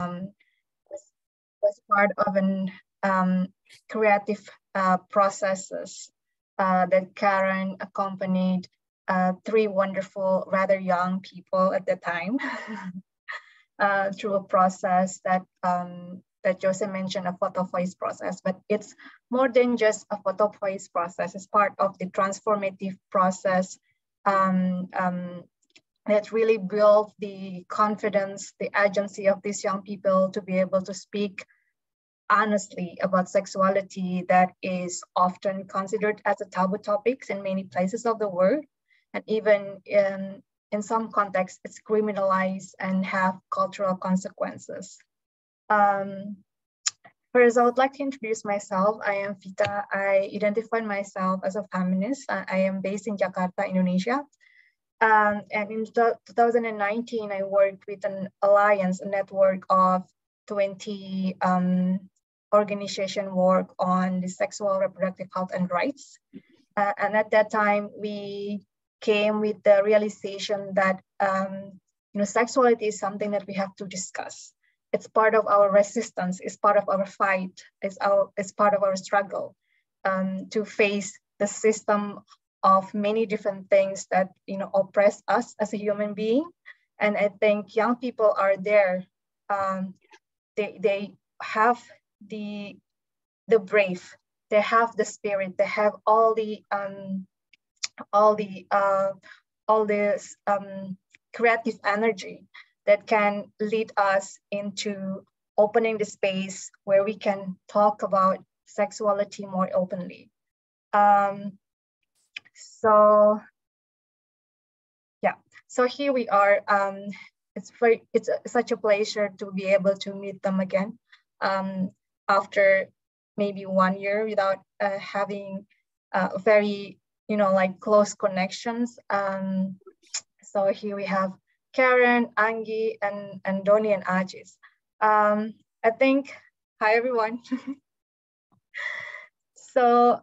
um, was, part of an um, creative uh, processes uh, that Caron accompanied uh, three wonderful, rather young people at the time uh, through a process that um, that Jose mentioned, a photo voice process, but it's more than just a photo voice process. It's part of the transformative process um, um, that really built the confidence, the agency of these young people to be able to speak honestly about sexuality that is often considered as a taboo topics in many places of the world. And even in, in some contexts, it's criminalized and have cultural consequences. Um, first, I would like to introduce myself. I am Fita. I identify myself as a feminist. I am based in Jakarta, Indonesia. Um, and in 2019, I worked with an alliance, a network of 20 um, organization work on the sexual reproductive health and rights. Uh, and at that time, we came with the realization that um, you know, sexuality is something that we have to discuss. It's part of our resistance, it's part of our fight, it's, our, it's part of our struggle um, to face the system of many different things that you know oppress us as a human being. And I think young people are there. Um, they, they have the the brave they have the spirit they have all the um all the uh all this um creative energy that can lead us into opening the space where we can talk about sexuality more openly um so yeah so here we are um it's very it's a, such a pleasure to be able to meet them again um after maybe one year without uh, having uh, very, you know, like close connections. Um, so here we have Caron, Anggi, and, and Doni and Ajis. Um, I think, hi everyone. so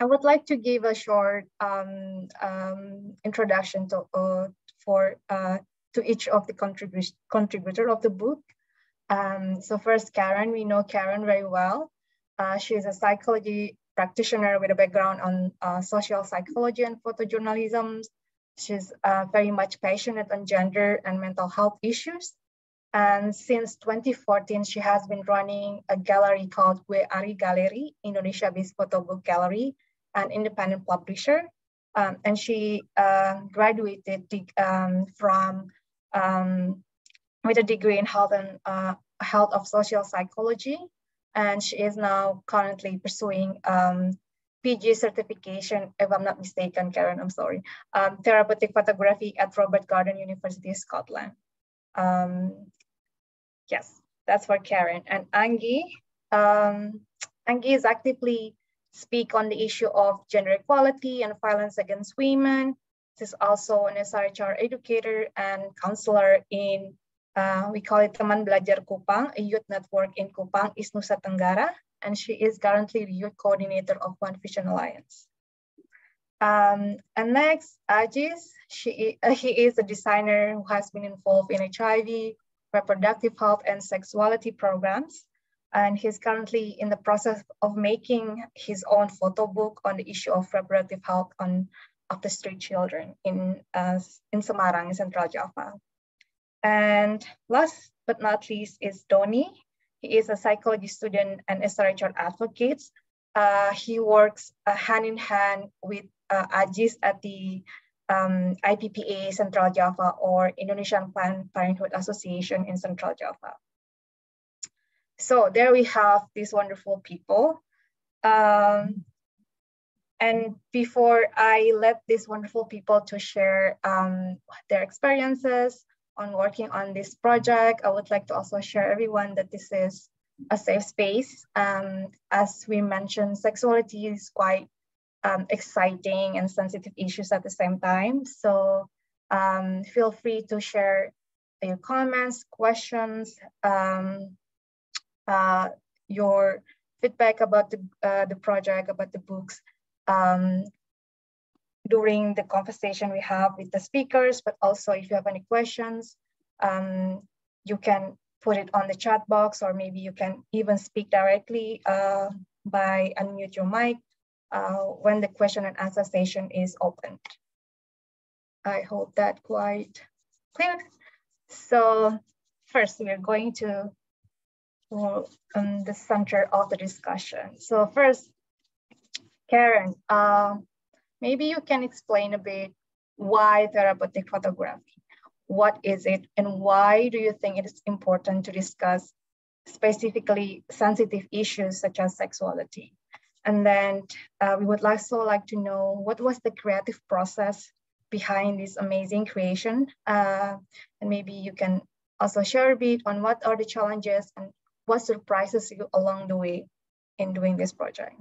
I would like to give a short um, um, introduction to, uh, for, uh, to each of the contribu contributor of the book. Um, so first, Caron, we know Caron very well. Uh, she is a psychology practitioner with a background on uh, social psychology and photojournalism. She's uh, very much passionate on gender and mental health issues. And since 2014, she has been running a gallery called Gueari Galeri, Indonesia-based photo book gallery, an independent publisher. Um, and she uh, graduated um, from um, with a degree in health and uh, health of social psychology. And she is now currently pursuing um, PG certification, if I'm not mistaken, Caron, I'm sorry, um, therapeutic photography at Robert Gordon University, Scotland. Um, yes, that's for Caron. And Anggi, Anggi is actively speak on the issue of gender equality and violence against women. She's also an SRHR educator and counselor in uh, we call it Teman Belajar Kupang, a youth network in Kupang, East Nusa Tenggara, and she is currently the youth coordinator of One Vision Alliance. Um, and next, Ajis, she, uh, he is a designer who has been involved in HIV, reproductive health, and sexuality programs. And he's currently in the process of making his own photo book on the issue of reproductive health on of the street children in, uh, in Semarang, Central Java. And last but not least is Doni. He is a psychology student and SRHR advocate. Uh, he works uh, hand in hand with uh, Ajis at the um, IPPA Central Java or Indonesian Planned Parenthood Association in Central Java. So there we have these wonderful people. Um, and before I let these wonderful people to share um, their experiences, on working on this project. I would like to also share everyone that this is a safe space. Um, as we mentioned, sexuality is quite um, exciting and sensitive issues at the same time. So um, feel free to share your comments, questions, um, uh, your feedback about the, uh, the project, about the books. Um, during the conversation we have with the speakers, but also if you have any questions, um, you can put it on the chat box or maybe you can even speak directly uh, by unmute your mic uh, when the question and answer session is opened. I hope that quite clear. So first we're going to um, the center of the discussion. So first, Caron, uh, maybe you can explain a bit why therapeutic photography? What is it and why do you think it is important to discuss specifically sensitive issues such as sexuality? And then uh, we would also like to know what was the creative process behind this amazing creation? Uh, and maybe you can also share a bit on what are the challenges and what surprises you along the way in doing this project,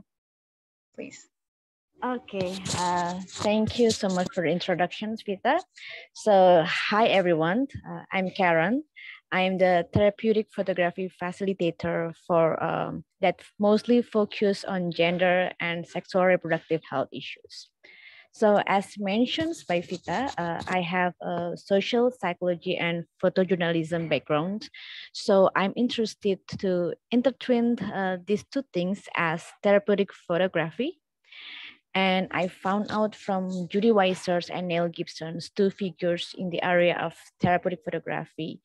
please. Okay, uh, thank you so much for the introductions, Fita. So, hi everyone, uh, I'm Caron. I'm the therapeutic photography facilitator for um, that mostly focus on gender and sexual reproductive health issues. So as mentioned by Fita, uh, I have a social psychology and photojournalism background. So I'm interested to intertwine uh, these two things as therapeutic photography. And I found out from Judy Weiser's and Neil Gibson's two figures in the area of therapeutic photography.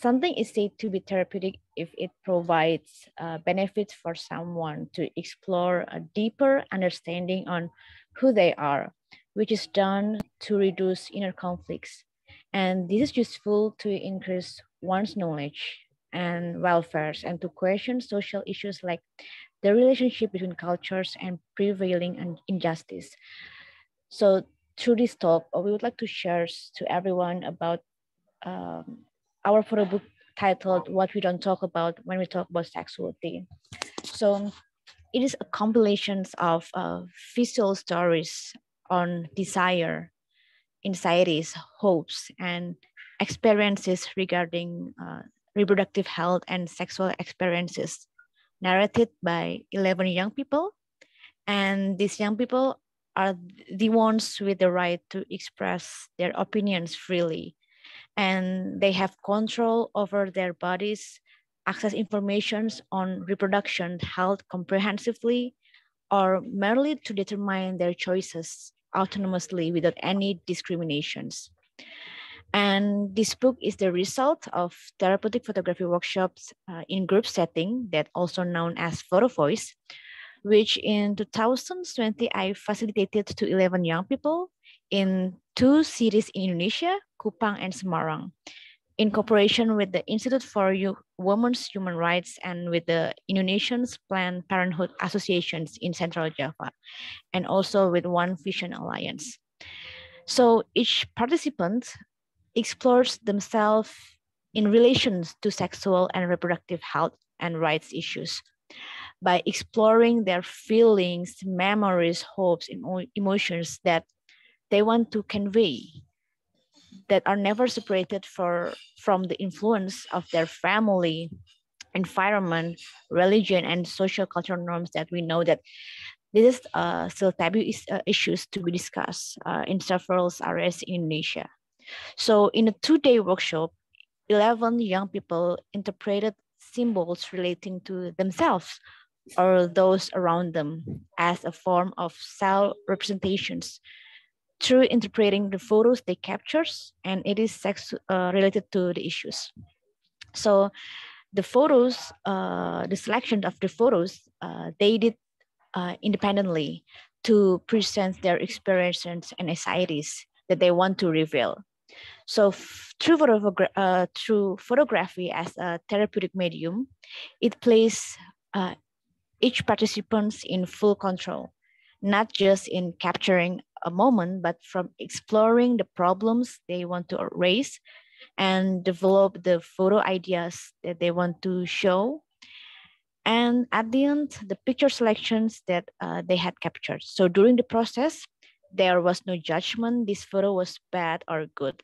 Something is said to be therapeutic if it provides uh, benefits for someone to explore a deeper understanding on who they are, which is done to reduce inner conflicts. And this is useful to increase one's knowledge and welfare and to question social issues like the relationship between cultures and prevailing injustice. So through this talk, we would like to share to everyone about um, our photo book titled What We Don't Talk About When We Talk About Sexuality. So it is a compilation of uh, visual stories on desire, anxieties, hopes, and experiences regarding uh, reproductive health and sexual experiences narrated by 11 young people. And these young people are the ones with the right to express their opinions freely. And they have control over their bodies access information on reproduction health comprehensively or merely to determine their choices autonomously without any discriminations. And this book is the result of therapeutic photography workshops uh, in group setting that also known as Photo Voice, which in 2020 I facilitated to 11 young people in two cities in Indonesia, Kupang and Semarang in cooperation with the Institute for Women's Human Rights and with the Indonesian's Planned Parenthood Associations in Central Java, and also with One Vision Alliance. So each participant explores themselves in relations to sexual and reproductive health and rights issues by exploring their feelings, memories, hopes, and emotions that they want to convey that are never separated for, from the influence of their family, environment, religion, and social cultural norms that we know that this is uh, still taboo is, uh, issues to be discussed uh, in several areas in Indonesia. So in a two-day workshop, 11 young people interpreted symbols relating to themselves or those around them as a form of self-representations through interpreting the photos they captures and it is sex uh, related to the issues. So the photos, uh, the selection of the photos, uh, they did uh, independently to present their experiences and anxieties that they want to reveal. So through, photogra uh, through photography as a therapeutic medium, it places uh, each participant in full control, not just in capturing a moment, but from exploring the problems they want to raise and develop the photo ideas that they want to show. And at the end, the picture selections that uh, they had captured. So during the process, there was no judgment, this photo was bad or good,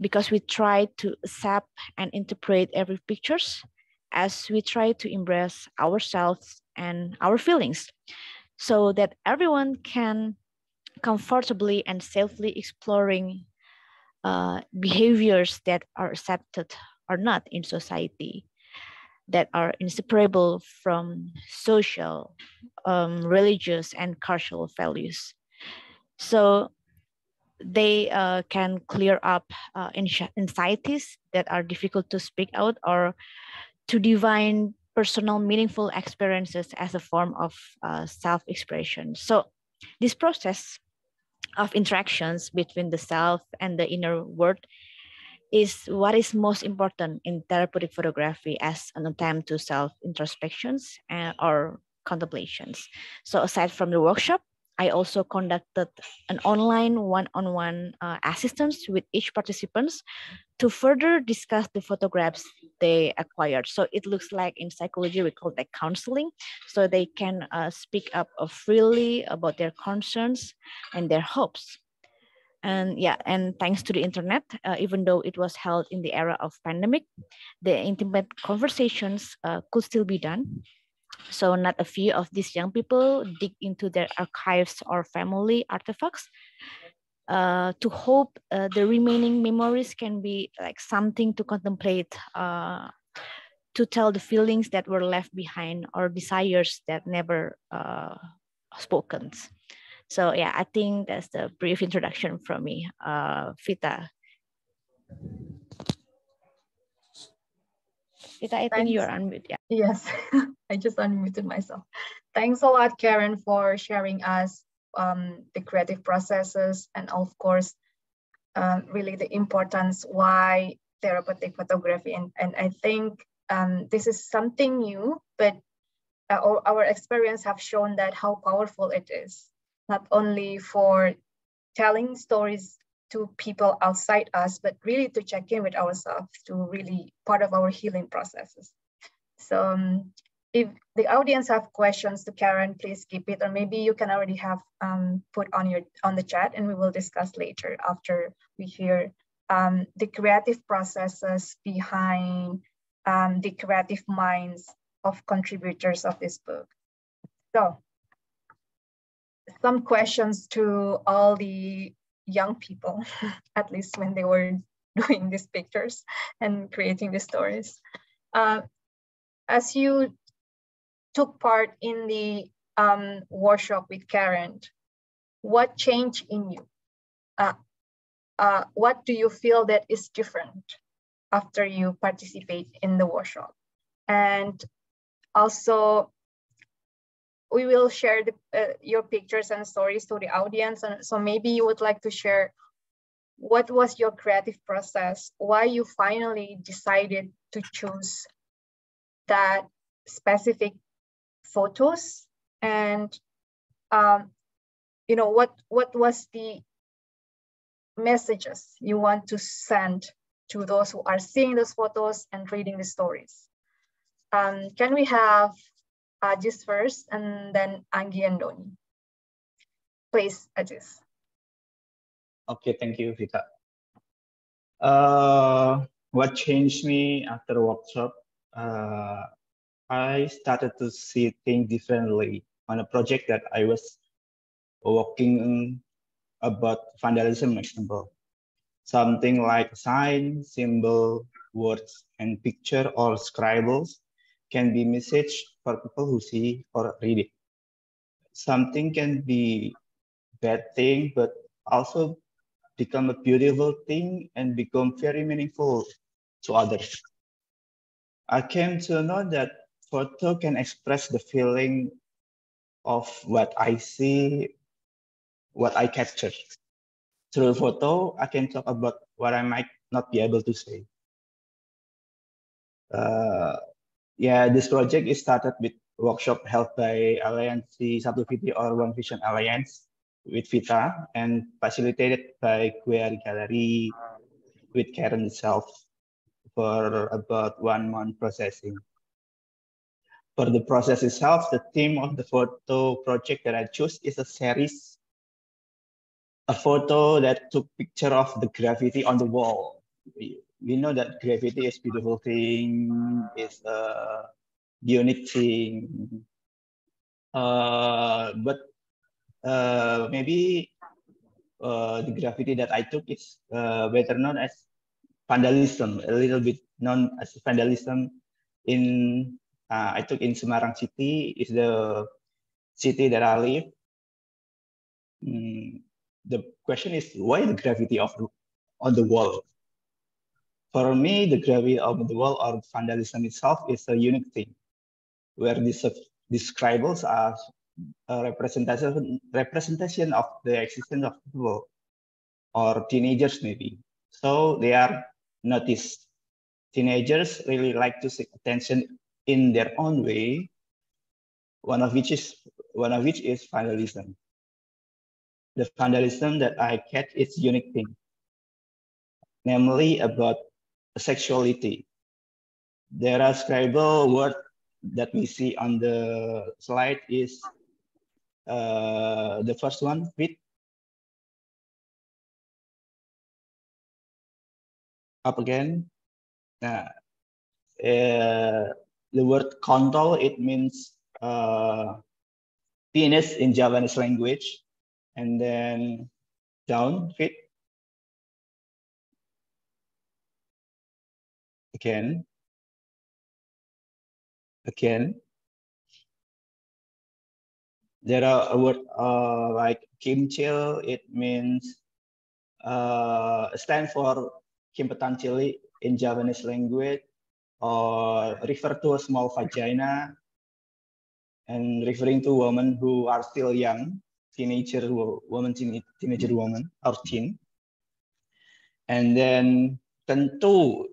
because we tried to accept and interpret every pictures as we try to embrace ourselves and our feelings so that everyone can comfortably and safely exploring uh, behaviors that are accepted or not in society that are inseparable from social, um, religious, and cultural values. So they uh, can clear up uh, anxieties that are difficult to speak out or to divine personal meaningful experiences as a form of uh, self-expression. So this process of interactions between the self and the inner world is what is most important in therapeutic photography as an attempt to self introspections or contemplations. So aside from the workshop, I also conducted an online one-on-one uh, assistance with each participants to further discuss the photographs they acquired. So it looks like in psychology, we call that counseling. So they can uh, speak up uh, freely about their concerns and their hopes. And yeah, and thanks to the internet, uh, even though it was held in the era of pandemic, the intimate conversations uh, could still be done. So not a few of these young people dig into their archives or family artifacts uh, to hope uh, the remaining memories can be like something to contemplate, uh, to tell the feelings that were left behind or desires that never uh, spoken. So yeah, I think that's the brief introduction from me, uh, Fita. Fita, I Thanks. think you're unmuted. Yeah. Yes, I just unmuted myself. Thanks a lot, Caron, for sharing us um, the creative processes and of course, uh, really the importance why therapeutic photography. And, and I think um, this is something new, but uh, our, experience have shown that how powerful it is not only for telling stories to people outside us, but really to check in with ourselves to really part of our healing processes. So um, if the audience have questions to Caron, please keep it, or maybe you can already have um, put on your on the chat and we will discuss later after we hear um, the creative processes behind um, the creative minds of contributors of this book. So some questions to all the young people, at least when they were doing these pictures and creating the stories. Uh, as you took part in the um, workshop with Caron, what changed in you? Uh, uh, what do you feel that is different after you participate in the workshop? And also, we will share the, uh, your pictures and stories to the audience. And so maybe you would like to share what was your creative process, why you finally decided to choose that specific photos and um, you know what what was the messages you want to send to those who are seeing those photos and reading the stories um, can we have Ajis first and then Anggi and Doni. Please, Ajis. Okay, thank you, Fita. Uh, what changed me after workshop? Uh, I started to see things differently on a project that I was working about vandalism example. Something like sign, symbol, words, and picture or scribbles can be message for people who see or read it. Something can be bad thing, but also become a beautiful thing and become very meaningful to others. I came to know that photo can express the feeling of what I see, what I capture. Through photo, I can talk about what I might not be able to say. Uh, yeah, this project is started with workshop held by Alliance Viti or One Vision Alliance with Fita and facilitated by Gueari Galeri with Caron itself for about one month processing. For the process itself, the theme of the photo project that I chose is a series, a photo that took picture of the graffiti on the wall we know that graffiti is beautiful thing, is a unique thing. Uh, but uh, maybe uh, the graffiti that I took is uh, better known as vandalism, a little bit known as vandalism in, uh, I took in Semarang city, is the city that I live. Mm, the question is why the graffiti of on the wall? For me, the graffiti of the wall or vandalism itself is a unique thing, where these describes are a representation representation of the existence of people or teenagers maybe. So they are noticed. Teenagers really like to seek attention in their own way. One of which is one of which is vandalism. The vandalism that I catch is unique thing, namely about sexuality. There are scribble word that we see on the slide is uh, the first one with up again. Nah, uh, the word kontol, it means uh, penis in Javanese language. And then down, fit. Again. Again. There are a word uh, like kimcil, it means uh, stand for Kimpetan Chili in Javanese language or refer to a small vagina and referring to women who are still young, teenager woman, teenager woman or teen. And then tentu,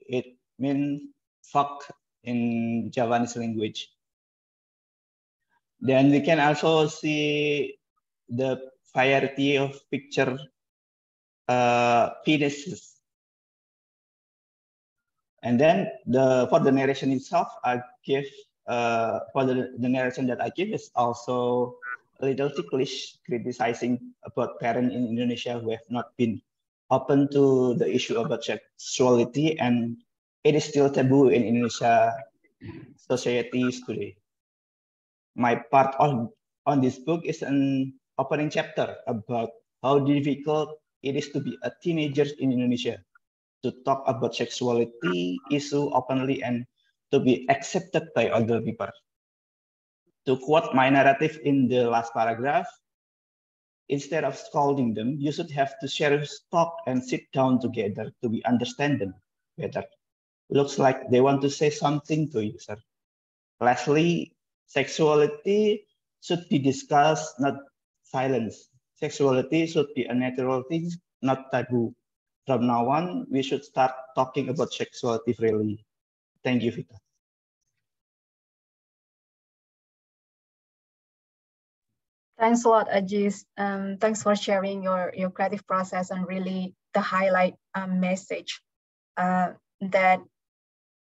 it means fuck in Javanese language. Then we can also see the variety of picture uh, penises and then the for the narration itself, I give uh, for the, the narration that I give is also a little ticklish, criticizing about parents in Indonesia who have not been open to the issue about sexuality, and it is still taboo in Indonesia societies today. My part on on this book is an opening chapter about how difficult it is to be a teenager in Indonesia to talk about sexuality issue openly and to be accepted by other people. To quote my narrative in the last paragraph, instead of scolding them, you should have to share talk and sit down together to be understand them better. Looks like they want to say something to you, sir. Lastly, sexuality should be discussed, not silence. Sexuality should be a natural thing, not taboo from now on, we should start talking about sexuality freely. Thank you, Fita. Thanks a lot, Ajis. Um, thanks for sharing your, your creative process and really the highlight um, message uh, that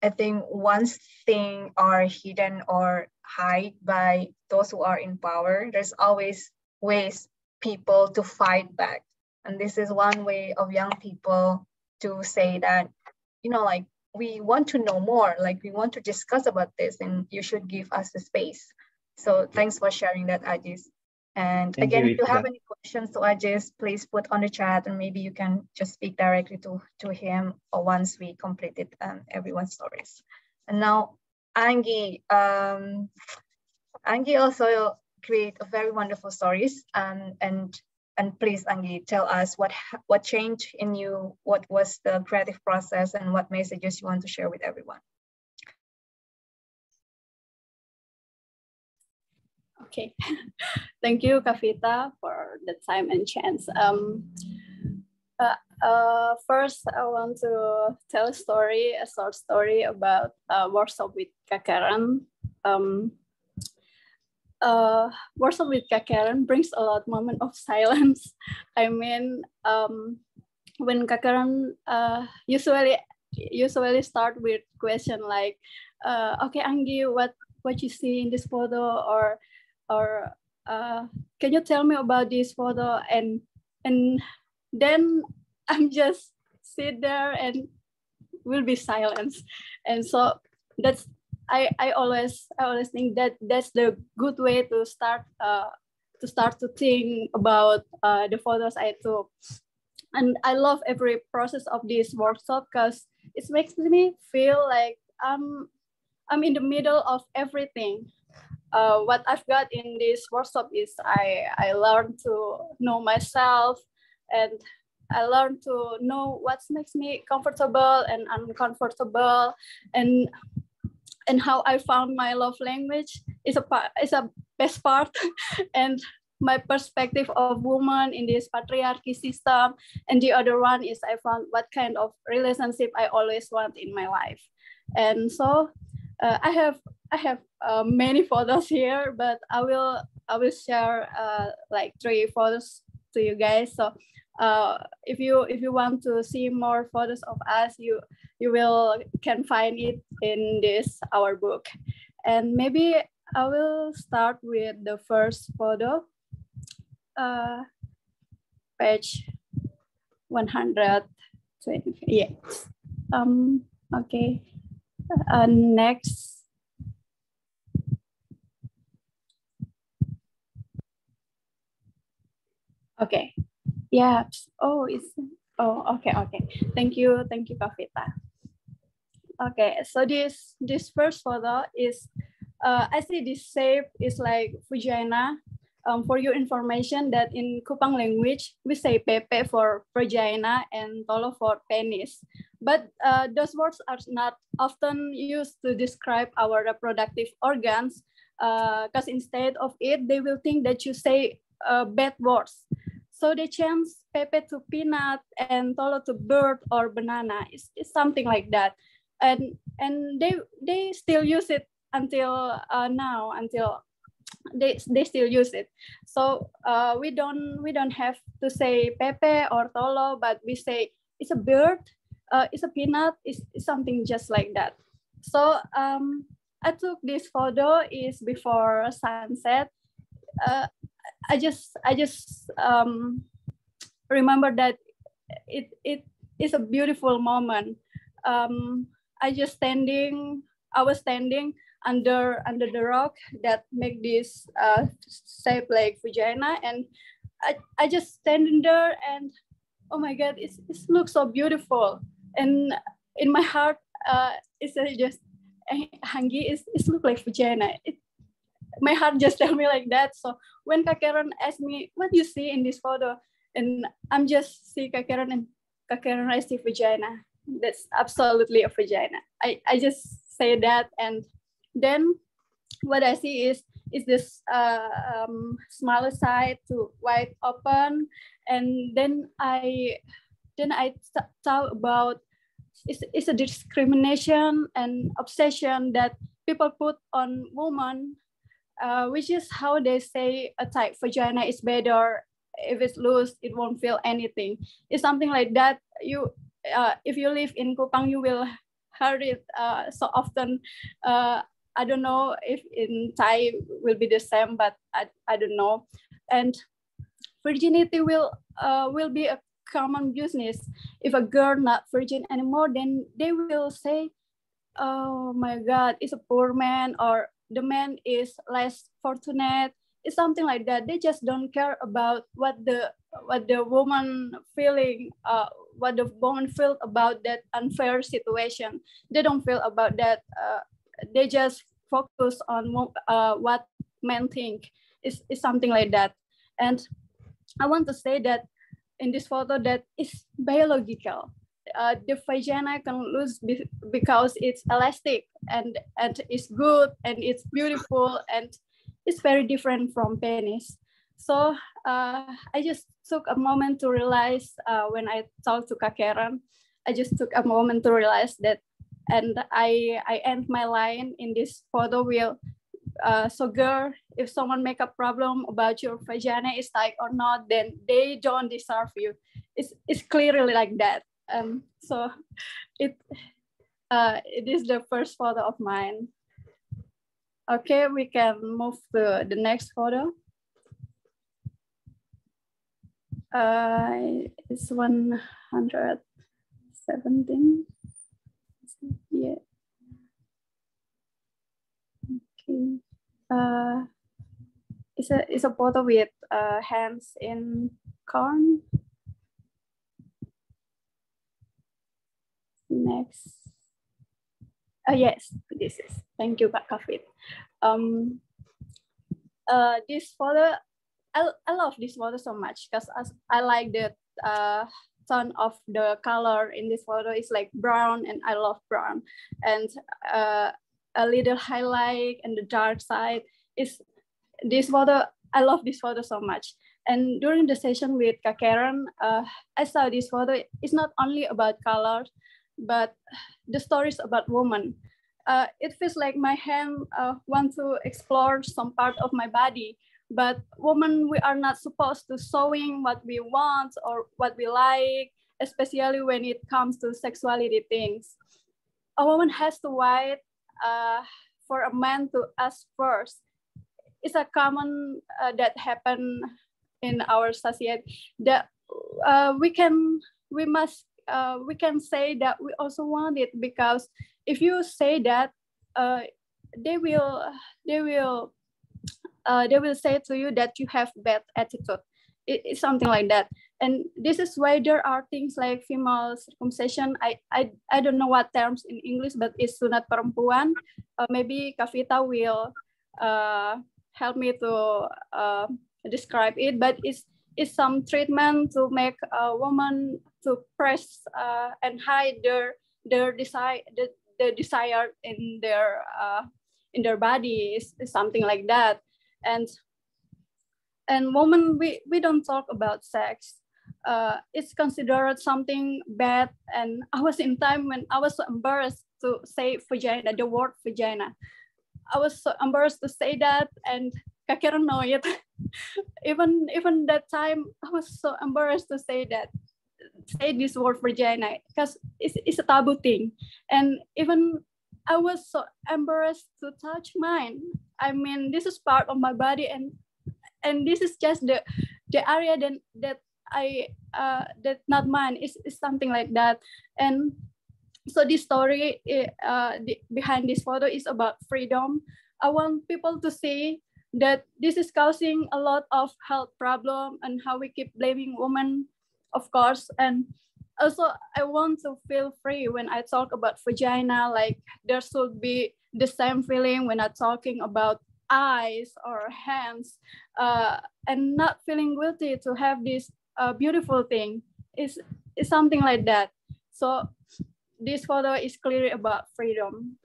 I think once things are hidden or hide by those who are in power, there's always ways people to fight back and this is one way of young people to say that, you know, like we want to know more, like we want to discuss about this and you should give us the space. So thanks for sharing that, Ajis. And Thank again, you, if you have any questions to Ajis, please put on the chat and maybe you can just speak directly to, to him or once we completed um, everyone's stories. And now Anggi, um, Anggi also create a very wonderful stories um, and and please, Anggi, tell us what what changed in you, what was the creative process, and what messages you want to share with everyone. Okay, thank you, Kavita, for the time and chance. Um, uh, uh, first, I want to tell a story, a short story about uh, workshop with Kakaran. Um, uh, worship with Kak Caron brings a lot moment of silence. I mean, um, when Kak Caron uh, usually usually start with question like, uh, okay, Anggi, what what you see in this photo, or or uh, can you tell me about this photo? And and then I'm just sit there and will be silence, and so that's I, I always I always think that that's the good way to start uh, to start to think about uh, the photos I took. and I love every process of this workshop because it makes me feel like I'm I'm in the middle of everything. Uh, what I've got in this workshop is I I learned to know myself and I learned to know what makes me comfortable and uncomfortable and and how I found my love language is a part is a best part. And my perspective of woman in this patriarchy system and the other one is i found what kind of relationship i always want in my life. And so uh, i have i have uh, many photos here but i will i will share uh, like three photos to you guys. So uh, if you if you want to see more photos of us you you will can find it in this our book and maybe i will start with the first photo uh, page 120. Yes. Um, okay. Uh, next. Okay. Yeah. Oh, it's, oh, okay, okay. Thank you. Thank you, Kavita. Okay, so this this first photo is, uh, I see this shape is like vagina um, for your information that in Kupang language, we say pepe for vagina and tolo for penis. But uh, those words are not often used to describe our reproductive organs because uh, instead of it, they will think that you say uh, bad words. So they change pepe to peanut and tolo to bird or banana. It's, it's something like that. And, and they, they still use it until uh, now, until they, they still use it. So uh, we don't we don't have to say pepe or tolo, but we say it's a bird, uh, it's a peanut, it's, it's something just like that. So um, I took this photo is before sunset. I just I just um, remember that it it is a beautiful moment. Um, I just standing, I was standing under under the rock that make this uh, shape like vagina. And I, I just standing there and oh my god it, it looks so beautiful. And in my heart uh, it's just hangi is it look like vagina. It, my heart just tell me like that. So when Caron asked me what do you see in this photo? And I'm just see Caron and Caron I see vagina. That's absolutely a vagina. I, I just say that and then what I see is is this uh, um, smaller side to wide open, and then I then I thought about it's, it's a discrimination and obsession that people put on women, uh, which is how they say a tight vagina is better. If it's loose, it won't feel anything. It's something like that. You, uh, if you live in Kupang, you will hear it uh, so often. Uh, I don't know if in Thai will be the same, but I, I don't know. And virginity will uh, will be a common business. If a girl not virgin anymore, then they will say, "Oh my God, it's a poor man," or the man is less fortunate. It's something like that. They just don't care about what the what the woman feeling, uh, what the woman feel about that unfair situation. They don't feel about that. Uh, they just focus on uh, what men think is, is something like that. And I want to say that in this photo that is biological. Uh, the vagina can lose be because it's elastic and, and it's good and it's beautiful and it's very different from penis. So uh, I just took a moment to realize uh, when I talked to Kakeren, I just took a moment to realize that and I I end my line in this photo will uh, so girl, if someone make a problem about your vagina is tight or not, then they don't deserve you. It's it's clearly like that. Um, so it uh, it is the first photo of mine. Okay, we can move to the next photo. Uh, it's 117 yeah. Okay. Uh, it's a it's a bottle with uh, hands in corn. Next. Uh, yes, this is. Thank you, Kak Kafit. Um, uh, this photo, I, I love this photo so much because I, I like the uh, tone of the color in this photo is like brown and I love brown. And uh, a little highlight and the dark side is this photo. I love this photo so much. And during the session with Caron, uh, I saw this photo. It's not only about colors, but the stories about women. Uh, it feels like my hand uh, want to explore some part of my body. But women, we are not supposed to showing what we want or what we like, especially when it comes to sexuality things. A woman has to wait uh, for a man to ask first. It's a common uh, that happen in our society that uh, we can we must uh, we can say that we also want it because if you say that uh, they will they will uh, they will say to you that you have bad attitude. It, it's something like that. And this is why there are things like female circumcision. I i, I don't know what terms in english but it's sunat perempuan. Uh, maybe kavita will uh, help me to uh, describe it, but it's it's some treatment to make a woman to press uh, and hide their their desire the, the desire in their uh, in their is something like that. And and women we, we don't talk about sex. Uh, it's considered something bad. And i was in time when i was so embarrassed to say vagina the word vagina. I was so embarrassed to say that and Kak know it. even even that time, I was so embarrassed to say that, say this word vagina, because it's, it's a taboo thing. And even I was so embarrassed to touch mine. I mean, this is part of my body, and and this is just the the area that that I uh, that not mine is, something like that. And so this story uh, the, behind this photo is about freedom. I want people to see that this is causing a lot of health problem and how we keep blaming women, of course. And also I want to feel free when I talk about vagina, like there should be the same feeling when I'm talking about eyes or hands uh, and not feeling guilty to have this uh, beautiful thing is is something like that. So this photo is clearly about freedom.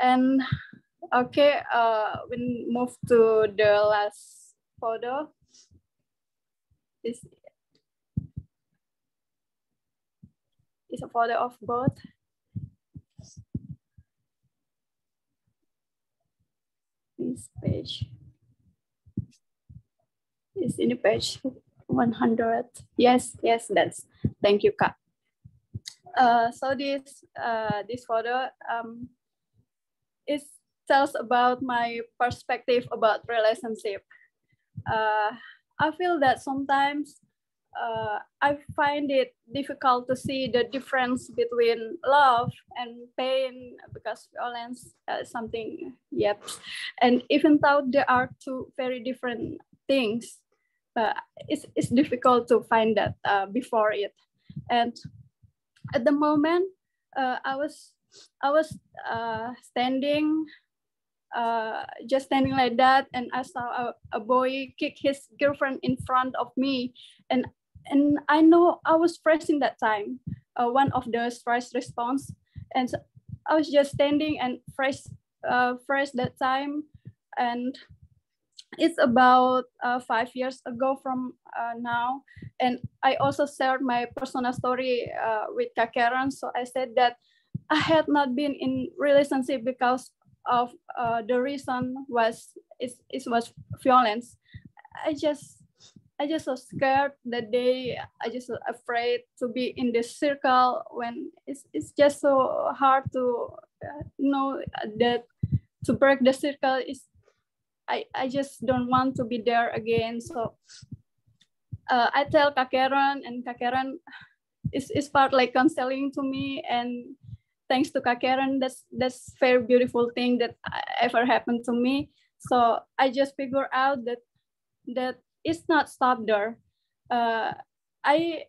And Okay, uh, we move to the last photo. This is a photo of both. This page is in the page 100. Yes, yes, that's, thank you, Kak. Uh, so this, uh, this photo um, is tells about my perspective about relationship. Uh, I feel that sometimes uh, I find it difficult to see the difference between love and pain because violence is something, yep. And even though there are two very different things, uh, it's, it's difficult to find that uh, before it. And at the moment, uh, I was I was uh, standing uh, just standing like that and I saw a, a boy kick his girlfriend in front of me and and I know I was pressing that time uh, one of the stress response. And so I was just standing and fresh uh, fresh that time. And it's about uh, five years ago from uh, now. And I also shared my personal story uh, with Caron so I said that I had not been in relationship because of uh, the reason was it, it was violence. I just I just so scared that day. I just afraid to be in this circle when it's, it's just so hard to uh, know that to break the circle is I, I just don't want to be there again. So uh, I tell Caron and Caron is, is part like counseling to me and thanks to Kak that's that's very beautiful thing that ever happened to me. So I just figure out that that it's not stop there. Uh, I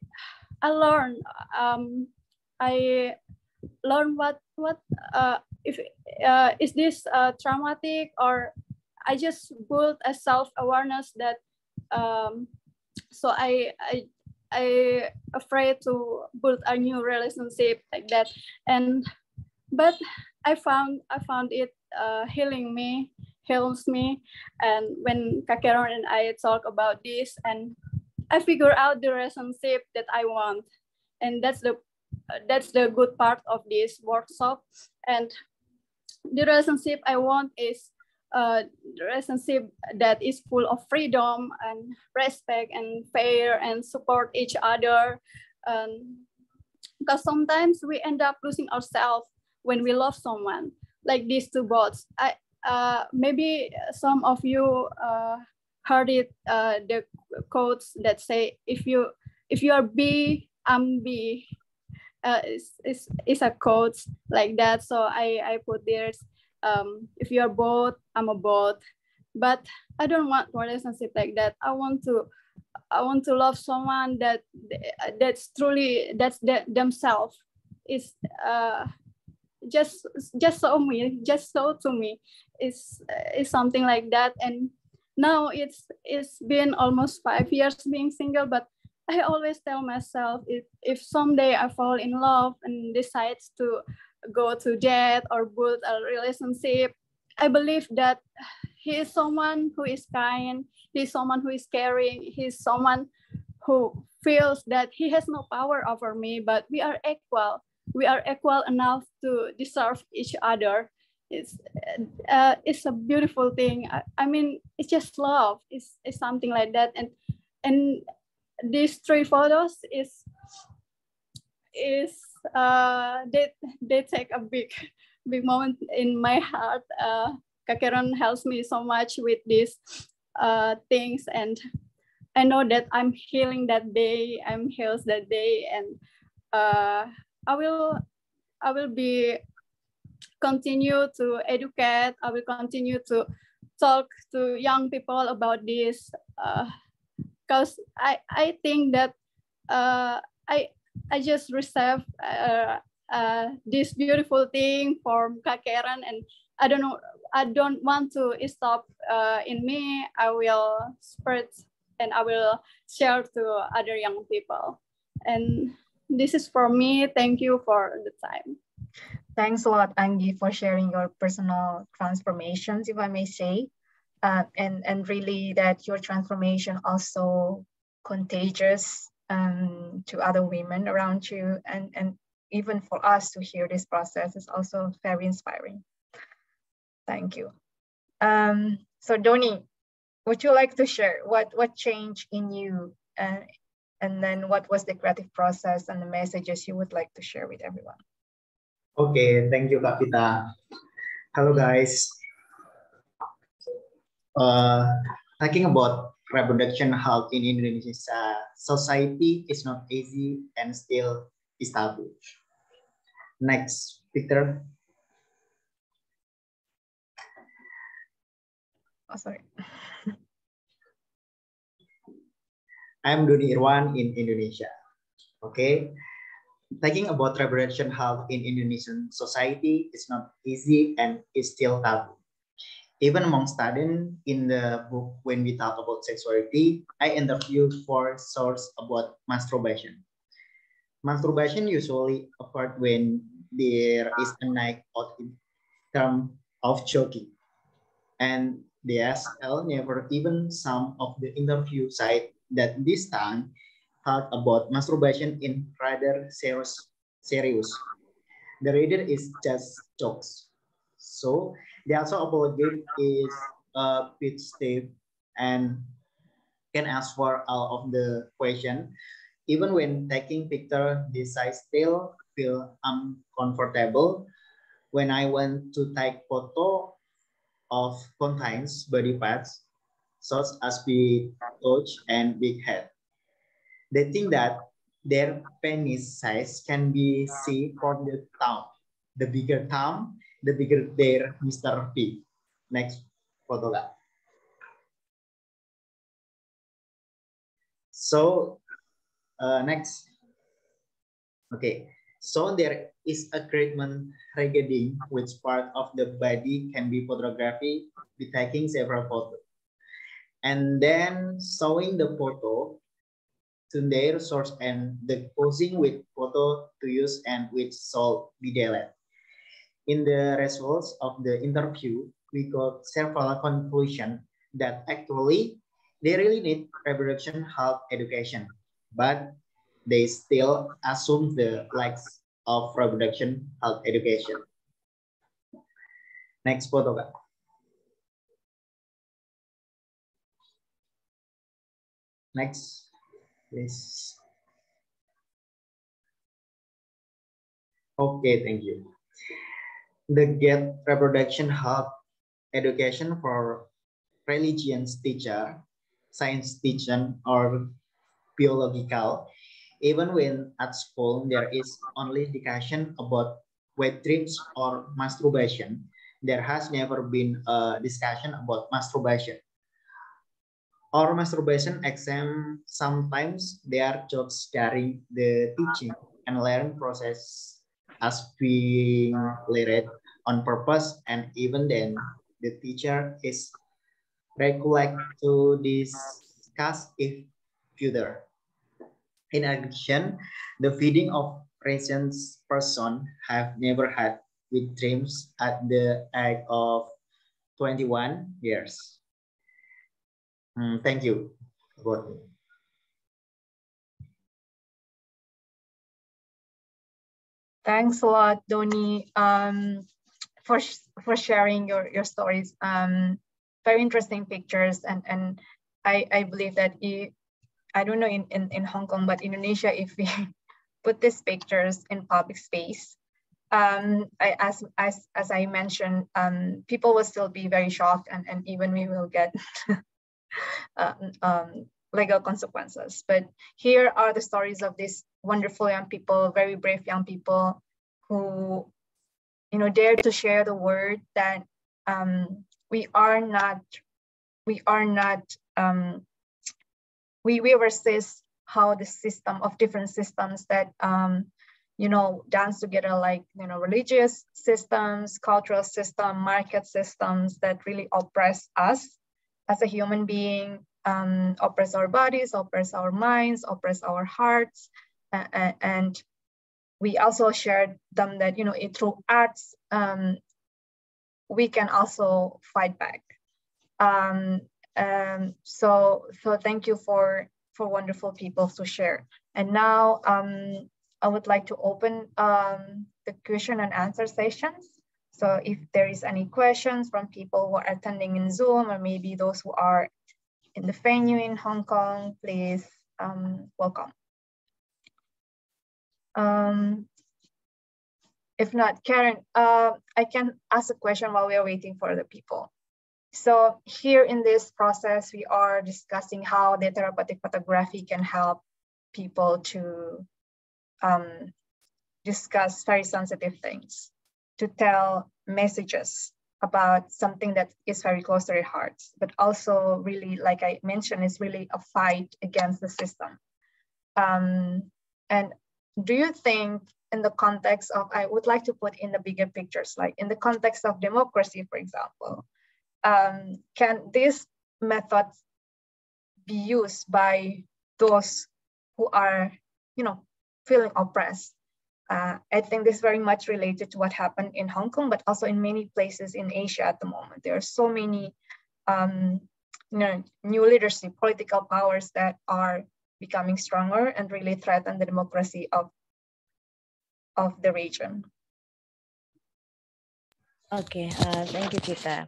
I learned um, I learn what what uh, if uh, is this uh, traumatic or I just built a self awareness that um, so I I I afraid to build a new relationship like that and but I found I found it uh, healing me heals me and when Kak Caron and I talk about this and I figure out the relationship that I want and that's the that's the good part of this workshop and the relationship I want is a relationship that is full of freedom and respect and fair and support each other. Um, because sometimes we end up losing ourselves when we love someone, like these two boats. I uh, maybe some of you uh, heard it uh, the quotes that say if you if you are B, I'm B. Uh, it's, it's, it's a quote like that. So I, I put this um, if you're both, I'm a both. But I don't want relationship like that. I want to I want to love someone that that's truly that's that themselves is uh just just so me just so to me is is something like that and now it's it's been almost five years being single but i always tell myself if if someday i fall in love and decides to go to jet or build a relationship. I believe that he is someone who is kind, he's someone who is caring, he's someone who feels that he has no power over me, but we are equal. We are equal enough to deserve each other. It's, uh, it's a beautiful thing. I, I mean, it's just love. It's, it's something like that. And, and these three photos is, is uh, they they take a big big moment in my heart. Uh, Kak Caron helps me so much with these uh, things, and I know that I'm healing that day. I'm healed that day, and uh, I will I will be continue to educate. I will continue to talk to young people about this because uh, I I think that uh, I I just received uh, uh, this beautiful thing from Kak Caron and I don't know, I don't want to stop uh, in me. I will spread and I will share to other young people. And this is for me. Thank you for the time. Thanks a lot, Anggi, for sharing your personal transformations, if I may say. Uh, and, and really that your transformation also contagious um, to other women around you and, and even for us to hear this process is also very inspiring. Thank you. Um, so Doni, would you like to share what, what changed in you uh, and then what was the creative process and the messages you would like to share with everyone? Okay, thank you, Kak Fita. Hello, guys. Uh, talking about reproduction health in Indonesia society is not easy and still is taboo. Next, Peter. Oh, sorry. I'm Doni Irwan in Indonesia. Okay. Talking about reproduction health in Indonesian society is not easy and is still taboo even among students in the book when we talk about sexuality i interviewed four sources about masturbation masturbation usually occurs when there is a night out in terms of choking and the SL never even some of the interview side that this time talk about masturbation in rather serious serious the reader is just jokes so they also apologize is a bit stiff and can ask for all of the question. Even when taking picture, this I still feel uncomfortable. When I want to take photo of contains body parts, such as big touch and big head. They think that their penis size can be seen from the thumb. The bigger thumb the bigger their Mr. P. Next photo lah. So uh, next, okay. So there is agreement regarding which part of the body can be photographed by taking several photos. And then showing the photo to their source and the posing with photo to use and which should be deleted. In the results of the interview, we got several conclusions that actually they really need reproduction health education, but they still assume the likes of reproduction health education. Next photo, Kak. Next, please. Okay, thank you. The GET reproduction health education for religions teacher, science teacher, or biological even when at school there is only discussion about wet dreams or masturbation, there has never been a discussion about masturbation. Or masturbation exam, sometimes they are jokes during the teaching and learning process as being led on purpose and even then the teacher is required to discuss if further. In addition, the feeding of present person have never had with dreams at the age of 21 years. Mm, thank you. Good. Thanks a lot, Doni, um, for for sharing your your stories. Um, very interesting pictures, and and I I believe that you I don't know in, in, in Hong Kong, but Indonesia, if we put these pictures in public space, um, I, as, as, as I mentioned, um, people will still be very shocked and, and even we will get um, um, legal consequences. But here are the stories of these wonderful young people, very brave young people who, you know, dare to share the word that um, we are not, we are not um, we, we resist how the system of different systems that um, you know dance together like you know religious systems cultural system market systems that really oppress us as a human being um, oppress our bodies oppress our minds oppress our hearts uh, and we also shared them that you know it, through arts um, we can also fight back um, um, so, so thank you for, for wonderful people to share. And now um, I would like to open um, the question and answer sessions. So if there is any questions from people who are attending in Zoom or maybe those who are in the venue in Hong Kong, please um, welcome. Um, if not, Caron, uh, I can ask a question while we are waiting for the people. So here in this process, we are discussing how the therapeutic photography can help people to um, discuss very sensitive things, to tell messages about something that is very close to their hearts, but also really, like I mentioned, is really a fight against the system. Um, and do you think in the context of, I would like to put in the bigger pictures, like in the context of democracy, for example, um, can this methods be used by those who are, you know, feeling oppressed? Uh, I think this is very much related to what happened in Hong Kong, but also in many places in Asia at the moment. There are so many, um, you know, new leadership, political powers that are becoming stronger and really threaten the democracy of, of the region. Okay, uh, thank you, Fita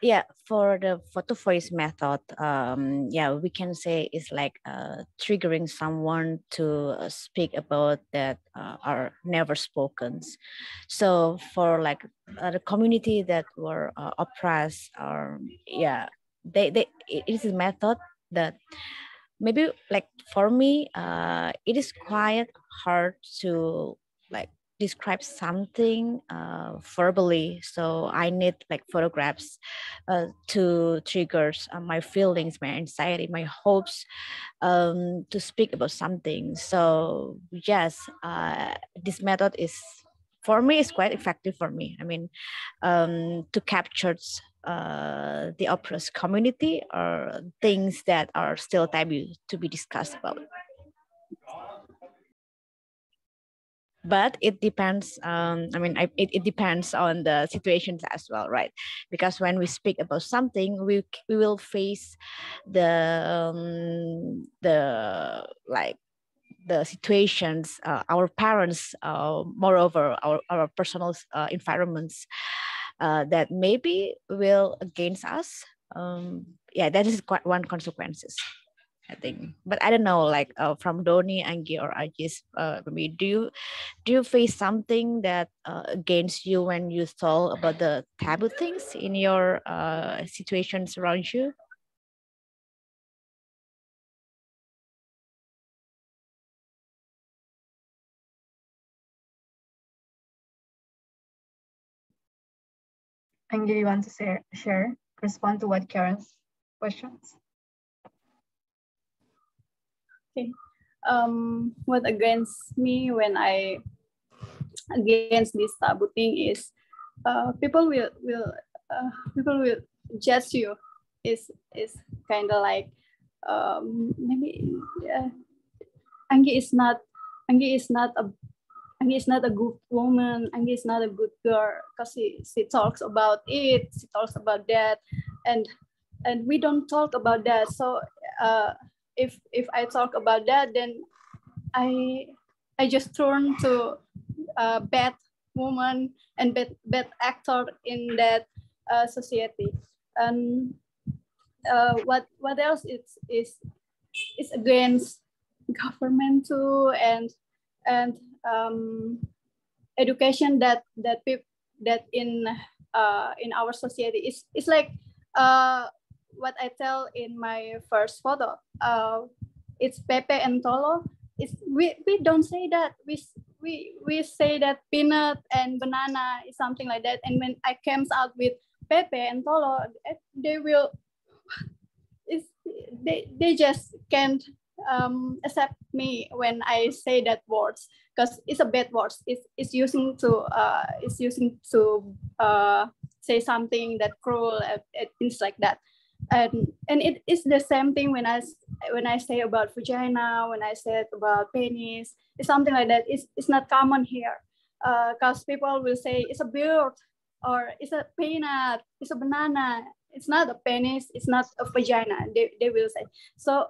yeah for the photo voice method um yeah we can say it's like uh, triggering someone to uh, speak about that uh, are never spoken. So for like uh, the community that were uh, oppressed or yeah they they it is a method that maybe like for me uh it is quite hard to describe something uh, verbally. So I need like photographs uh, to trigger uh, my feelings, my anxiety, my hopes um, to speak about something. So yes, uh, this method is for me is quite effective for me. I mean, um, to capture uh, the oppressed community or things that are still taboo to be discussed about. But it depends um, i mean I, it, it depends on the situations as well right? Because when we speak about something we we will face the um, the like the situations uh, our parents uh, moreover our, our personal uh, environments uh, that maybe will against us. Um, yeah that is quite one consequences I think. But I don't know, like uh, from Doni, Anggi, or Ajis, uh, maybe do you do you face something that uh, against you when you thought about the taboo things in your uh, situations around you? Anggi, you want to share, share, respond to what Caron's questions? Okay. Um, what against me when I against this taboo thing is uh, people will will uh, people will judge you is is kind of like um, maybe uh, Anggi is not Anggi is not a Anggi is not a good woman. Anggi is not a good girl because she, she talks about it. She talks about that, and and we don't talk about that. So uh, if if I talk about that, then I I just turn to a bad woman and bad bad actor in that uh, society. And uh, what what else is is is against government too and and um, education that that people that in uh, in our society is it's like uh, what I tell in my first photo. Uh, it's Pepe and Tolo. It's we, we don't say that. We we we say that peanut and banana is something like that. And when I comes out with Pepe and Tolo, they will it's they they just can't um, accept me when I say that words because it's a bad word. It's, it's using to uh, it's using to uh, say something that cruel and things like that and and it is the same thing when I when I say about vagina, when I say about penis, it's something like that. It's it's not common here, because uh, people will say it's a bird or it's a peanut, it's a banana. It's not a penis, it's not a vagina. They, they will say so.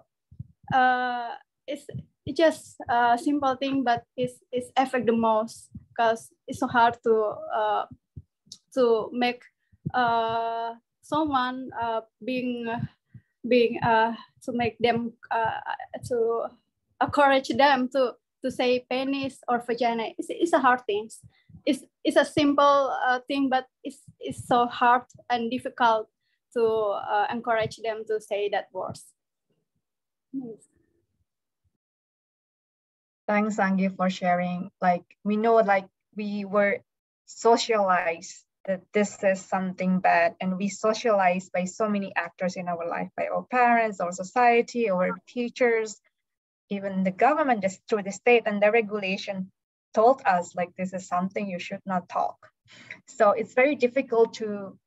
Uh, it's it's just a simple thing, but it's it's affect the most because it's so hard to uh, to make uh, someone uh, being being uh, to make them uh, to encourage them to to say penis or vagina it's, it's a hard thing. It's, it's a simple uh, thing but it's, it's so hard and difficult to uh, encourage them to say that words. Thanks Anggi for sharing. Like we know like we were socialized that this is something bad and we socialize by so many actors in our life by our parents our society our teachers. Even the government just through the state and the regulation told us like this is something you should not talk. So it's very difficult to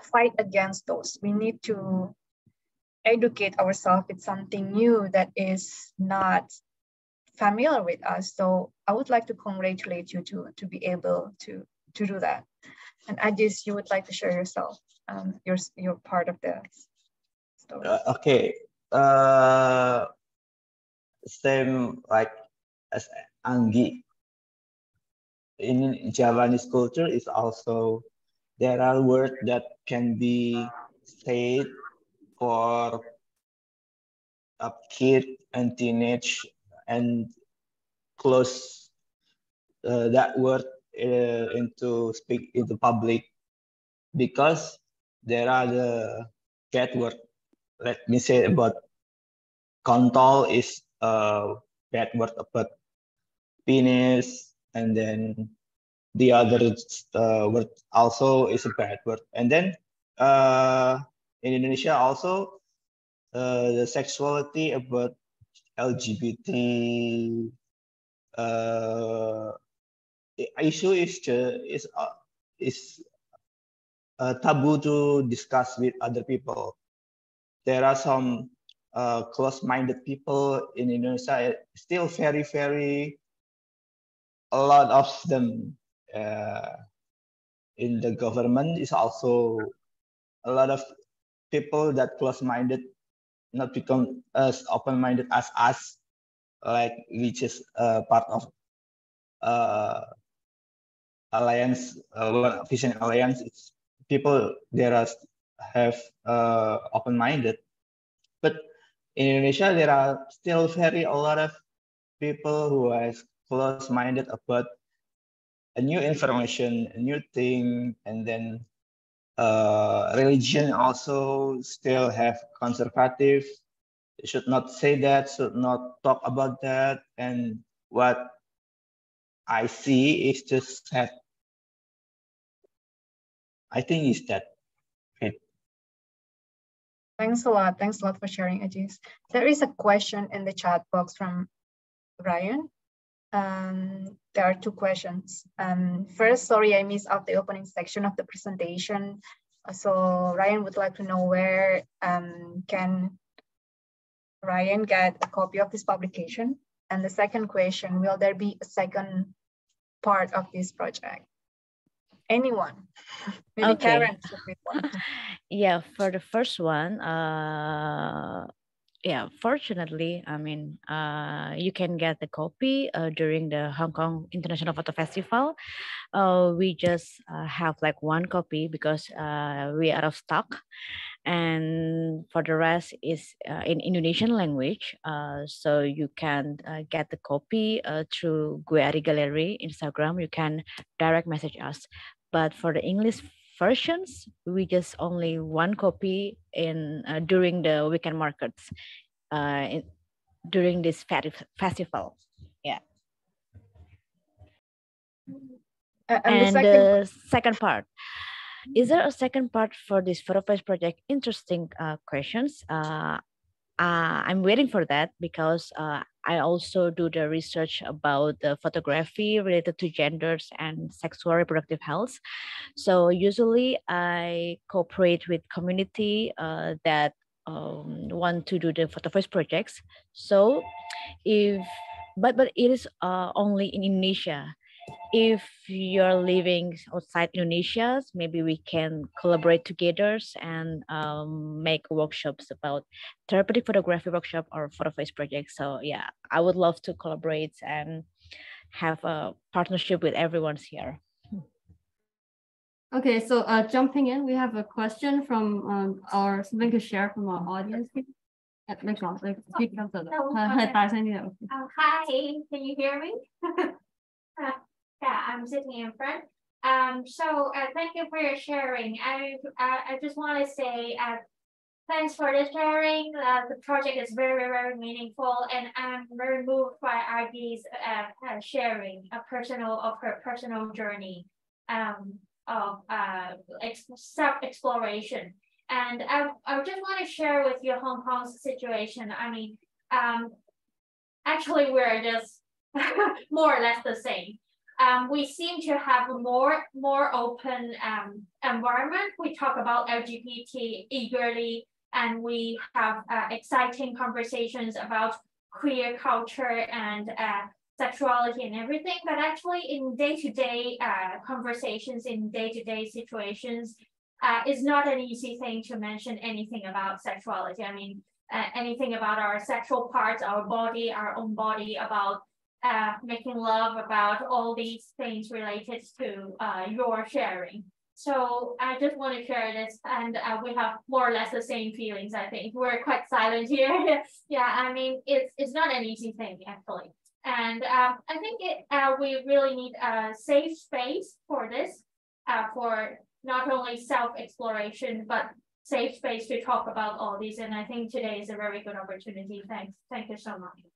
fight against those. We need to educate ourselves with something new that is not familiar with us. So i would like to congratulate you to to be able to to do that and Ajis, you would like to share yourself, um, your, your part of the story. Uh, okay. Uh, same like as Anggi. In Javanese culture is also, there are words that can be said for a kid and teenage and close uh, that word uh, into speak in the public because there are the bad word. Let me say about kontol is a bad word about penis and then the other uh, word also is a bad word. And then uh, in Indonesia also uh, the sexuality about LGBT uh, issue is is uh, is uh, taboo to discuss with other people. There are some uh, close-minded people in Indonesia, still very, very, a lot of them uh, in the government is also a lot of people that close-minded, not become as open-minded as us, like which is uh, part of uh, alliance, uh, vision alliance. It's people there are have uh, open-minded, but in Indonesia there are still very a lot of people who are close-minded about a new information, a new thing, and then uh, religion also still have conservative. Should not say that, should not talk about that. And what I see is just that I think is that it. Thanks a lot. Thanks a lot for sharing, Ajis. There is a question in the chat box from Ryan. Um, there are two questions. Um, first, sorry, I missed out the opening section of the presentation. So Ryan would like to know where um, can Ryan get a copy of this publication? And the second question, will there be a second part of this project? Anyone? Maybe okay. Caron yeah, for the first one, uh, yeah, fortunately, I mean, uh, you can get the copy uh, during the Hong Kong International Photo Festival. Uh, we just uh, have like one copy because uh, we are out of stock. And for the rest is uh, in Indonesian language. so you can get the copy through Gueari Galeri Instagram. You can direct message us. But for the English versions, we just only one copy in uh, during the weekend markets uh, in, during this festival. Yeah. Uh, and, and the, second... the, second... part. Is there a second part for this Photovoice project? Interesting uh, questions. Uh, uh, I'm waiting for that because uh, I also do the research about the photography related to genders and sexual reproductive health. So usually I cooperate with community uh, that um, want to do the photo Photovoice projects. So if, but, but it is uh, only in Indonesia if you're living outside Indonesia, maybe we can collaborate together and um, make workshops about therapeutic photography workshop or photo voice project. So yeah, I would love to collaborate and have a partnership with everyone's here. Okay, so uh, jumping in, we have a question from um, our something to share from our audience. Uh, hi, can you hear me? Yeah, I'm sitting in front. Um, so uh, thank you for your sharing. I uh, I just want to say uh, thanks for the sharing. Uh, the project is very very meaningful, and I'm very moved by IB's uh, uh, sharing a personal of her personal journey um, of uh, self exploration. And I, I just want to share with you Hong Kong's situation. I mean, um, actually, we're just more or less the same um, we seem to have a more, more open um, environment. We talk about LGBT eagerly, and we have uh, exciting conversations about queer culture and uh, sexuality and everything. But actually, in day-to-day uh, conversations, in day-to-day situations, uh, it's not an easy thing to mention anything about sexuality. I mean, uh, anything about our sexual parts, our body, our own body, about uh, making love about all these things related to uh, your sharing. So I just want to share this, and uh, we have more or less the same feelings. I think we're quite silent here. yeah, I mean it's it's not an easy thing actually, and um, I think it uh, we really need a safe space for this, uh, for not only self exploration but safe space to talk about all these. And I think today is a very good opportunity. Thanks. Thank you so much.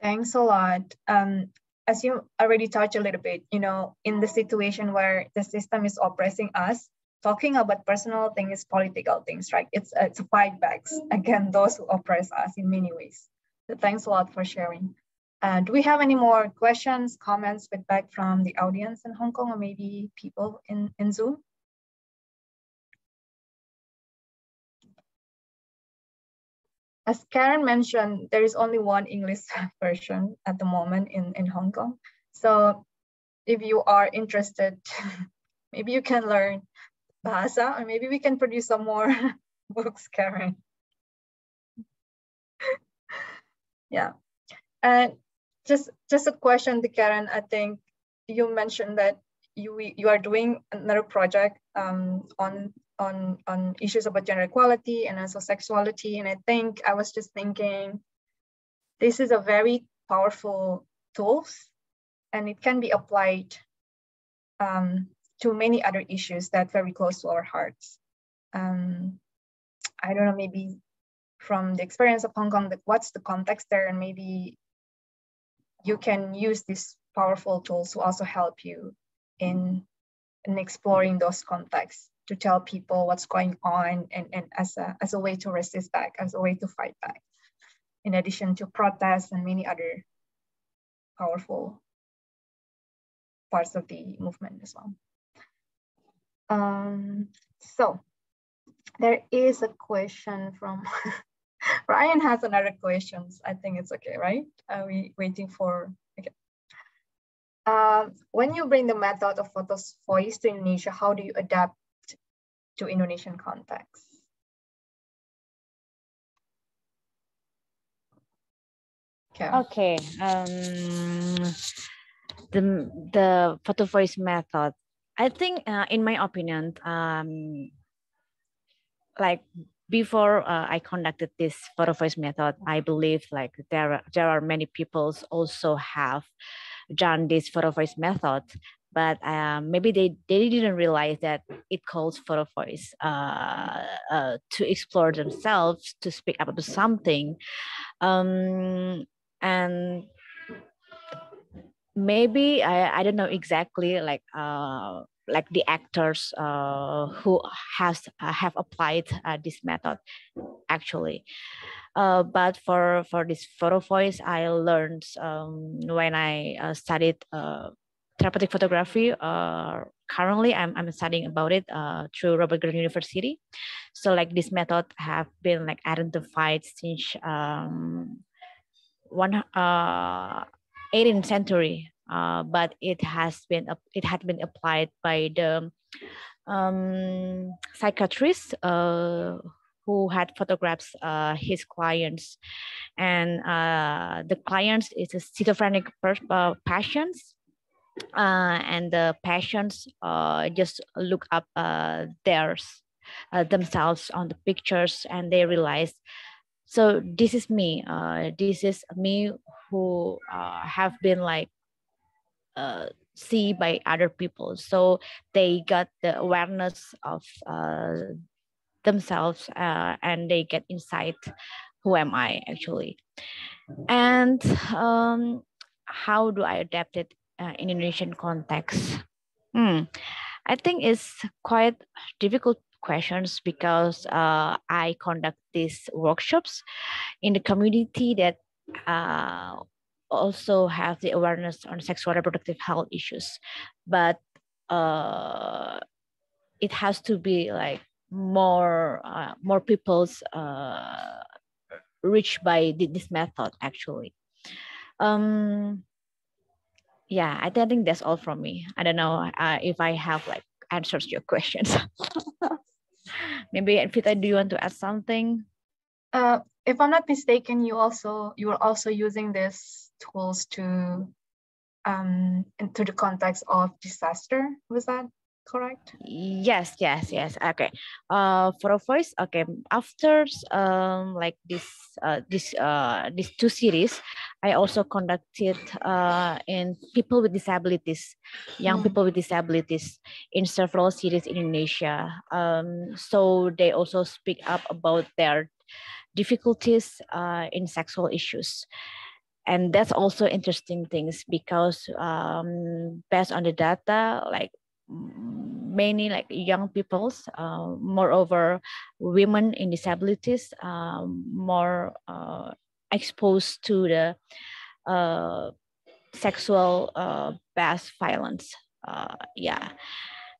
Thanks a lot. Um, as you already touched a little bit, you know, in the situation where the system is oppressing us, talking about personal things, political things, right? It's, it's a fight backs against those who oppress us in many ways. So thanks a lot for sharing. Uh, do we have any more questions, comments, feedback from the audience in Hong Kong or maybe people in, in Zoom? As Caron mentioned, there is only one English version at the moment in, in Hong Kong. So if you are interested, maybe you can learn Bahasa or maybe we can produce some more books, Caron. yeah. And just just a question to Caron. I think you mentioned that you you are doing another project um, on on on issues about gender equality and also sexuality. And I think I was just thinking, this is a very powerful tools, and it can be applied um, to many other issues that very close to our hearts. Um, I don't know, maybe from the experience of Hong Kong, what's the context there, and maybe you can use these powerful tools to also help you in, in exploring those contexts to tell people what's going on and, and as, a, as a way to resist back, as a way to fight back, in addition to protests and many other powerful parts of the movement as well. Um, so there is a question from Ryan has another questions. I think it's okay, right? Are we waiting for, okay. Um, when you bring the method of photos voice to Indonesia, how do you adapt to Indonesian context? Okay. Okay. Um, the the photo voice method. I think, uh, in my opinion, um, like before uh, I conducted this photo voice method, I believe like there there are many people also have done this photo voice method, but um, maybe they, they didn't realize that it calls photo voice uh, uh, to explore themselves, to speak up about something, um, and maybe I, I don't know exactly like uh, like the actors uh, who has uh, have applied uh, this method actually. Uh, but for for this photo voice i learned um, when i uh, studied uh, therapeutic photography currently I'm, I'm studying about it through robert Gordon university. So like this method have been like identified since um, one 18th century. Uh, but it has been it had been applied by the um, psychiatrist uh, who had photographs uh, his clients, and uh, the clients is a schizophrenic uh, patients. Uh, and the patients just look up theirs themselves on the pictures, and they realize so this is me uh, this is me who uh, have been like uh, see by other people. So they got the awareness of uh, themselves uh, and they get insight who am I actually. And um, how do I adapt it uh, in Indonesian context? Hmm. I think it's quite difficult questions because uh, I conduct these workshops in the community that uh, also have the awareness on sexual reproductive health issues, but uh, it has to be like more uh, more people's uh, reached by this method actually. Um, yeah, I think that's all from me. I don't know uh, if I have like answers to your questions. Maybe Fita, do you want to add something? Uh, if I'm not mistaken, you also you are also using these tools to um, into the context of disaster. Was that correct? Yes, yes, yes. Okay. Uh, for a voice, okay. After um, like this, uh, this, uh, these two series, I also conducted uh, in people with disabilities, young mm. people with disabilities, in several cities in Indonesia. Um, so they also speak up about their difficulties uh, in sexual issues and that's also interesting things because um, based on the data, like many like young peoples, uh, moreover, women in disabilities, um, more uh, exposed to the uh, sexual uh, based violence. Uh, yeah,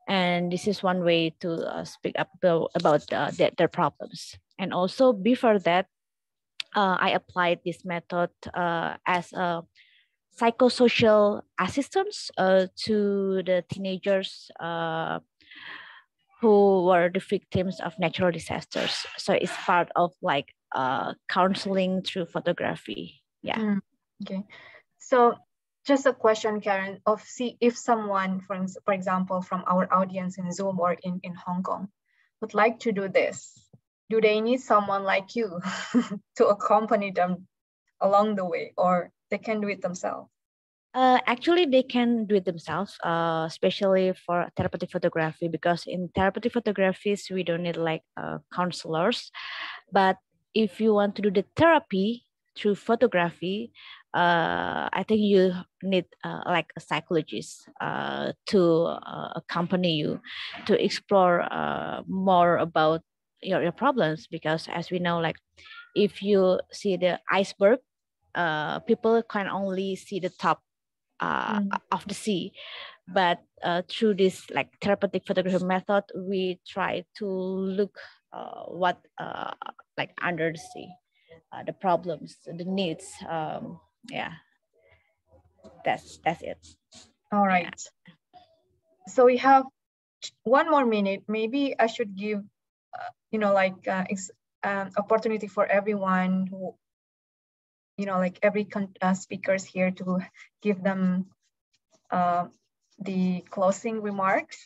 and this is one way to uh, speak up about, about their, their problems. And also before that, I applied this method as a psychosocial assistance uh, to the teenagers uh, who were the victims of natural disasters. So it's part of like uh, counseling through photography. Yeah. Mm, okay. So just a question, Caron, of see if someone, for, for example, from our audience in Zoom or in, in Hong Kong would like to do this, do they need someone like you to accompany them along the way or they can do it themselves? Uh, actually, they can do it themselves, uh, especially for therapeutic photography, because in therapeutic photographies, we don't need like uh, counselors. But if you want to do the therapy through photography, uh, I think you need uh, like a psychologist uh, to uh, accompany you to explore uh, more about your, your problems. Because as we know, like if you see the iceberg, uh, people can only see the top uh, mm. of the sea. But uh, through this like therapeutic photography method, we try to look uh, what uh, like under the sea, uh, the problems, the needs. Um, yeah, that's that's it. All right. Yeah. So we have one more minute. Maybe I should give, uh, you know, like uh, um, opportunity for everyone who you know, like every uh, speakers here to give them uh, the closing remarks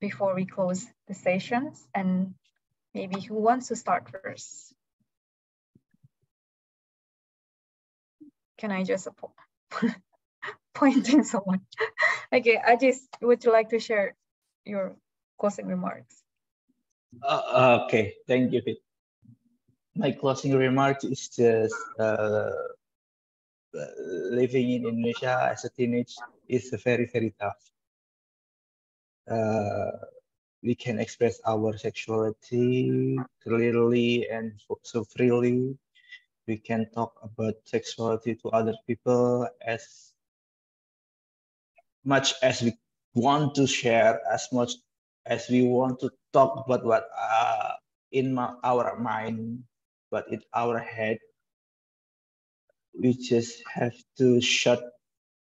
before we close the sessions. And maybe who wants to start first? Can I just pointing someone? okay, I just would you like to share your closing remarks? Uh, okay, thank you my closing remark is just uh, living in Indonesia as a teenage is very, very tough. Uh, we can express our sexuality clearly and so freely. We can talk about sexuality to other people as much as we want to share, as much as we want to talk about what uh, in my, our mind but in our head, we just have to shut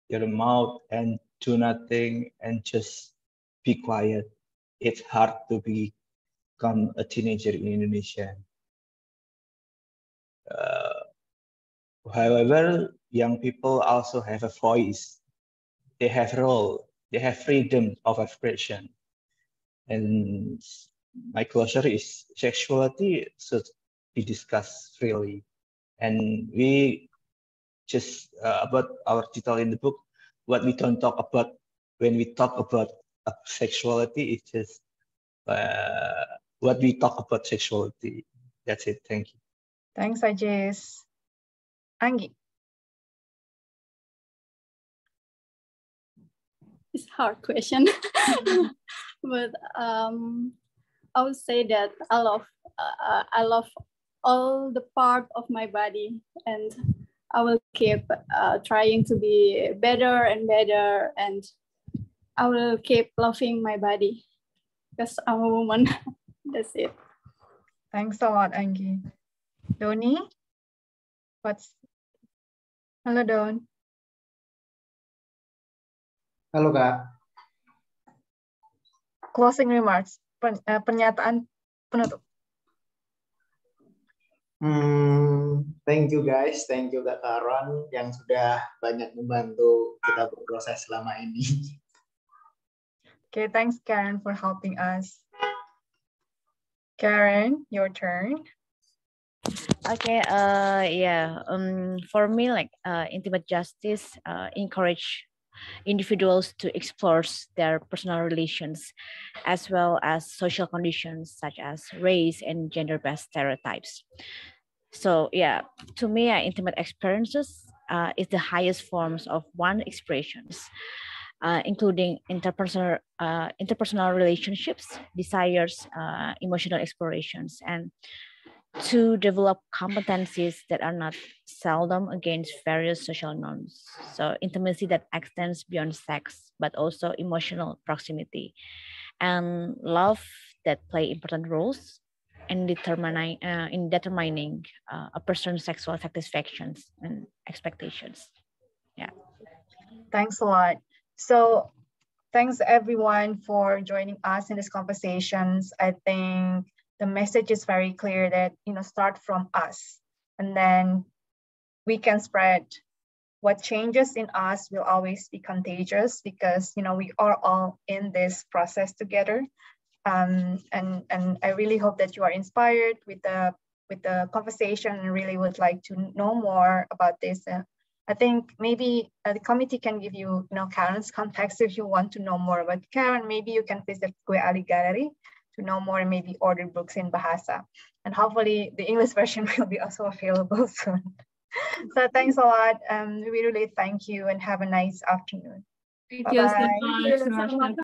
your mouth and do nothing and just be quiet. It's hard to become a teenager in Indonesia. Uh, however, young people also have a voice. They have role. They have freedom of expression. And my closure is sexuality should be discussed freely. And we just uh, about our title in the book, what we don't talk about when we talk about uh, sexuality is just uh, what we talk about sexuality. That's it. Thank you. Thanks, Ajis. Anggi. It's a hard question, but um, I would say that I love uh, I love all the part of my body and I will keep uh, trying to be better and better and I will keep loving my body because I'm a woman. That's it. Thanks a lot, Anggi. Doni, what's hello Don. Halo Kak. Closing remarks, eh, pernyataan penutup. Hmm, thank you guys, thank you Kak Karon yang sudah banyak membantu kita berproses selama ini. Okay, thanks Karen for helping us. Karen, your turn. Okay, uh, yeah, um, for me, like uh, intimate justice uh, encourage individuals to explore their personal relations as well as social conditions such as race and gender-based stereotypes. So yeah, to me, uh, intimate experiences uh, is the highest forms of one expressions, uh, including interpersonal, uh, interpersonal relationships, desires, uh, emotional explorations, and to develop competencies that are not seldom against various social norms. So intimacy that extends beyond sex, but also emotional proximity and love that play important roles in determining uh, in determining uh, a person's sexual satisfactions and expectations. Yeah. Thanks a lot. So thanks everyone for joining us in these conversations. I think the message is very clear that, you know, start from us and then we can spread what changes in us will always be contagious because, you know, we are all in this process together. Um, and, and I really hope that you are inspired with the, with the conversation and really would like to know more about this. Uh, I think maybe uh, the committee can give you, you know, Caron's context if you want to know more about Karen. Maybe you can visit Gueari Galeri to know more and maybe order books in Bahasa. And hopefully the English version will be also available soon. so thanks a lot. Um, we really thank you and have a nice afternoon. Thank Bye you -bye. so much.